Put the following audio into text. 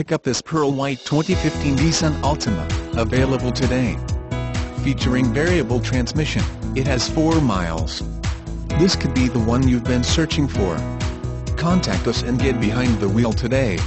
pick up this pearl white 2015 Nissan Altima, available today. Featuring variable transmission, it has 4 miles. This could be the one you've been searching for. Contact us and get behind the wheel today.